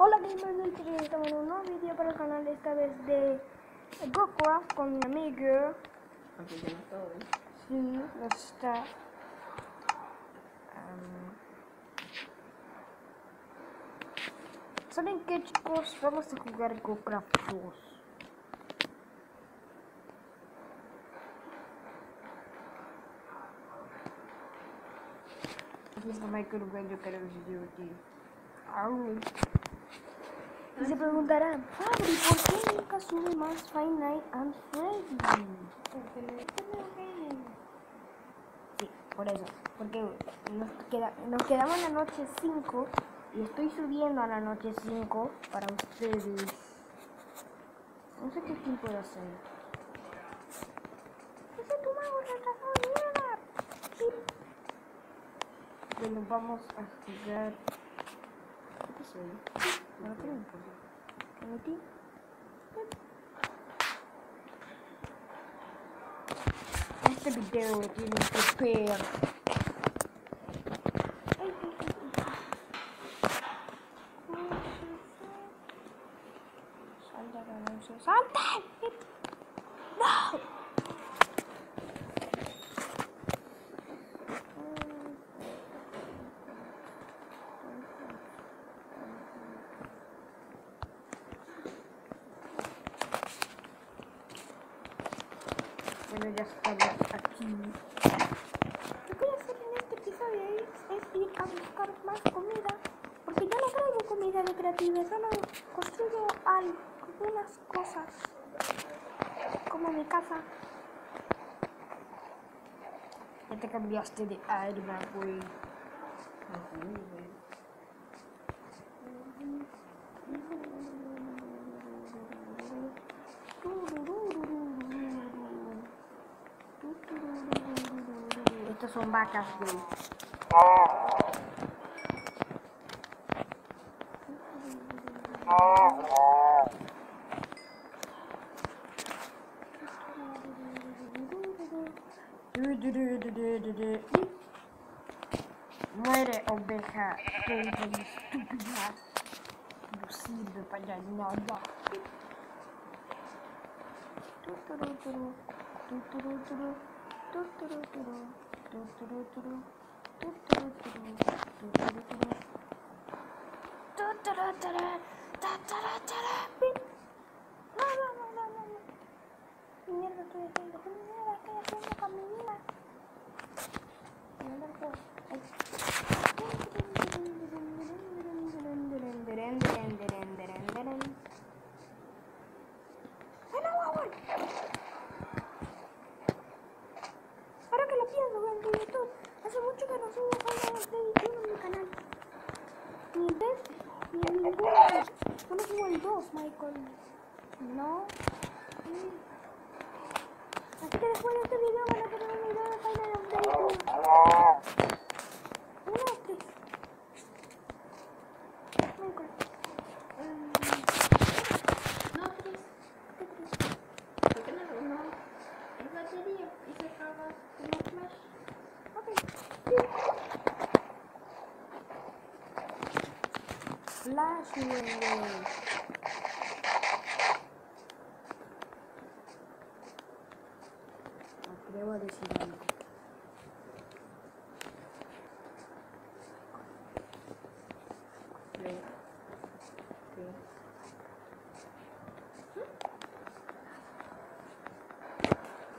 Hola gamers del Chile, estamos en un nuevo vídeo para el canal, esta vez de GoCraft con mi amigo. Aunque ya no todo, ¿eh? Sí, nos está. am, ¿Saben qué chicos? Vamos a jugar GoCraft 2. Mr. Michael Bello Call of Duty. Au. Y se preguntarán, Fabri, ¿por qué nunca sube más Five Nights and Freddy? Porque dicen Sí, por eso. Porque nos, queda, nos quedamos en la noche 5 y estoy subiendo a la noche 5 para ustedes. No sé qué skin puedo hacer. ¡Ese tu mago retrasado mierda! Bueno, vamos a jugar. ¿Qué pasó? No, ¿qué me importa? ¿Me metí? Este video lo tienen que ver. Ay, ay, ay, ay. Salta, ganoncio. ¡Salta! ¡No! Ya aquí. Lo que voy a hacer en este episodio es, es ir a buscar más comida. Porque yo no traigo comida de creativa, solo construyo algunas cosas. Como mi casa. Ya te cambiaste de arma, güey. Así, güey. Estas son vacas, güey. Muere, oveja, tonta y estúpida. No sirve para nada. Tuturuturu, tuturuturu, tuturuturu, tuturuturu, tuturuturu, tuturuturu. Tuturuturu, tuturuturu. Pip. No, no, no, no, no, no. ¿Qué mierda estoy haciendo? ¿Qué mierda estoy haciendo con mi vida? Mierda, pues. Ay. ¡Hola, guau! Ahora que lo pienso, en YouTube, hace mucho que no subo Final Fantasy 1 en mi canal. Ni el 3, ni el ninguno. Solo subo el 2, Michael. No. Sí. Así que después de este video van a tener un video de Final Fantasy 1. Uno, tres. Michael. Mm, No, Cris, ¿qué tres? ¿por qué no uno? Es batería y se acaba como flash. Ok. Flash, a decir algo. Sí.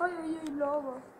Ay, ay, lava.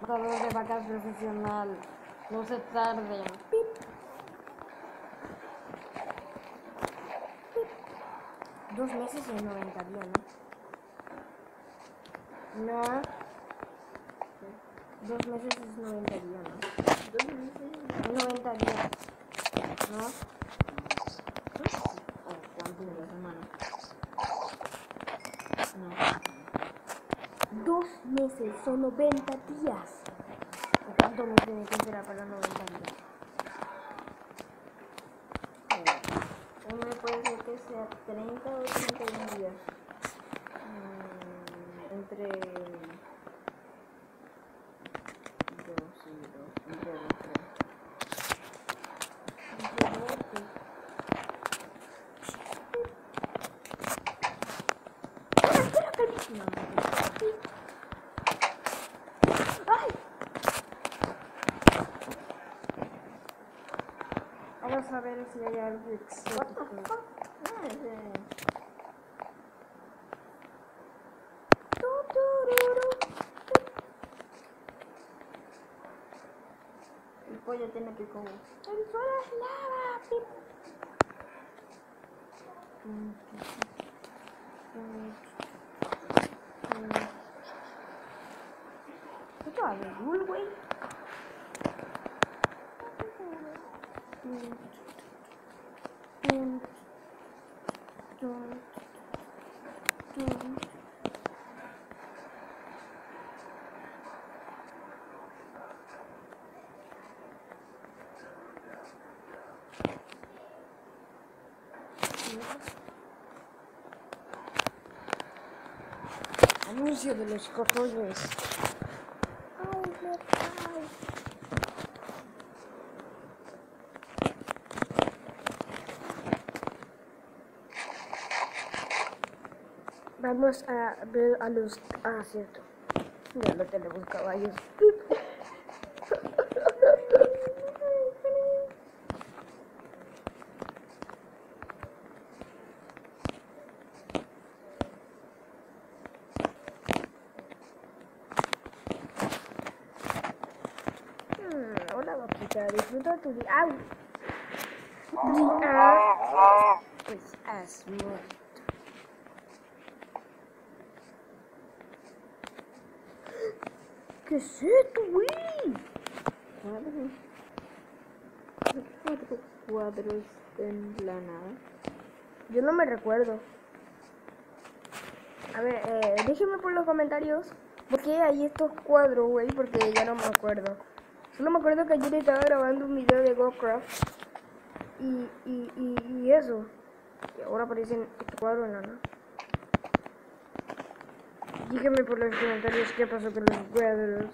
Matador de vacas profesional. No se. Pip. Dos meses y 90 días, ¿no? No. Dos meses es 90 días, ¿no? Dos meses. 90 días. ¿No? ¿O cuánto meses, son 90 días. ¿O ¿Cuántos meses tiene que esperar para 90 días? Un mes puede ser que sea 30 o 31 días. Mm, entre. Dos y dos. Entre dos, creo. Entre dos, sí. Espera, espera, espera. ¡Ay! Vamos a ver si hay algo exótico. El pollo tiene pico. El suelo es lava. pip. De Google, güey. Anuncio de los cae. Vamos a ver a los... Ah, cierto. Ya no tenemos caballos. Vaquita, disfruta tu día. Día. Pues has muerto. ¿Qué es esto, güey? Cuadros. Cuatro cuadros en la nada. Yo no me recuerdo. A ver, eh, déjenme por los comentarios por qué hay estos cuadros, güey, porque ya no me acuerdo. Solo me acuerdo que ayer estaba grabando un video de GoCraft y, y, y, y eso. Y ahora aparecen estos cuadros en la nada. Díganme por los comentarios qué pasó con los cuadros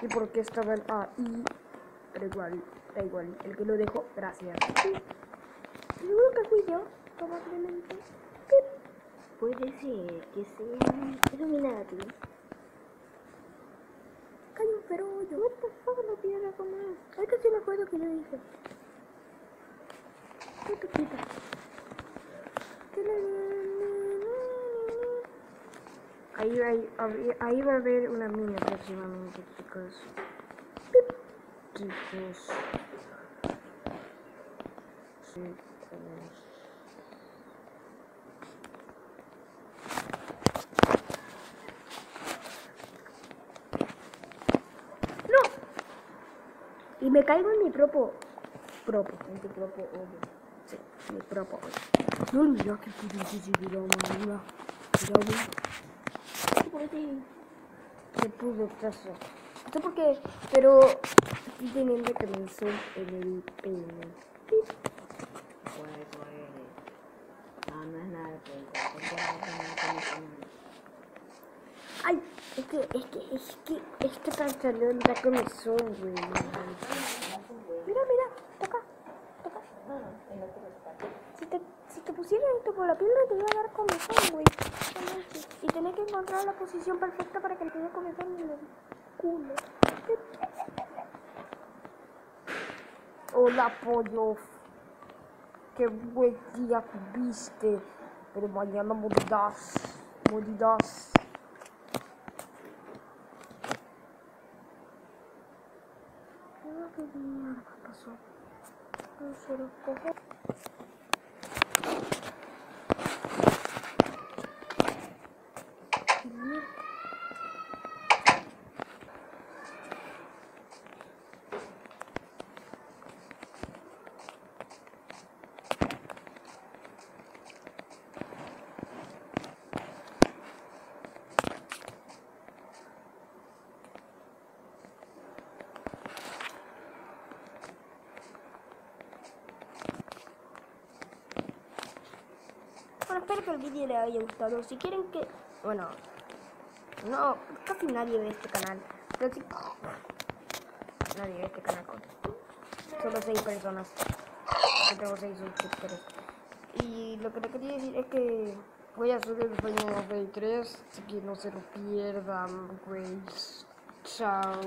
y por qué estaban ahí. Pero igual, da igual. El que lo dejó, gracias. Seguro que fui yo, probablemente. Puede ser que sea Illuminati. Un ferollo. What the fuck la piedra con más? Ahorita sí me acuerdo que yo dije. ¿Qué te quita? Ahí, ahí, ahí, va a haber una mina próximamente, chicos. Chicos. Chicos. ¡No! Y me caigo en mi propio... Propio. En tu propio hoyo. Sí, mi propio. No, mira que pude decir, mira, mira, mira, mira, ¿Qué por ti? que pude hacer. No sé por qué, pero estoy teniendo que son en el peine. Puerco eres. No, no es nada. Porque. Ay, es que, es que, es que, este pantalón da comezón, güey. Mira, mira, toca, toca. No, no. Si te, si te pusieras esto por la pierna te iba a dar comezón, güey. Y tenés que encontrar la posición perfecta para que le dé comezón en el culo. Hola, pollo. Qué buen día tuviste. Pero mañana morirás. Morirás. 56本。Espero que el vídeo les haya gustado. Si quieren que... Bueno, no, casi nadie ve este canal. Pero sí, nadie ve este canal. Solo seis personas. Yo tengo seis suscriptores. Y lo que le quería decir es que voy a subir el Final Fantasy 3, así que no se lo pierdan, güey. Chao.